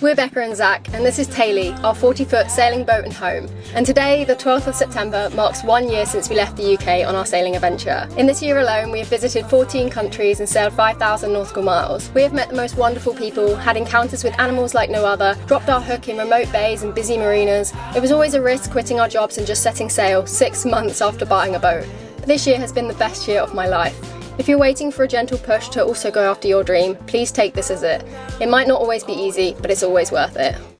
We're Becca and Zach, and this is Teulu, our 40 foot sailing boat and home. And today, the 12th of September, marks one year since we left the UK on our sailing adventure. In this year alone, we have visited 14 countries and sailed 5,000 nautical miles. We have met the most wonderful people, had encounters with animals like no other, dropped our hook in remote bays and busy marinas. It was always a risk quitting our jobs and just setting sail six months after buying a boat. But this year has been the best year of my life. If you're waiting for a gentle push to also go after your dream, please take this as it. It might not always be easy, but it's always worth it.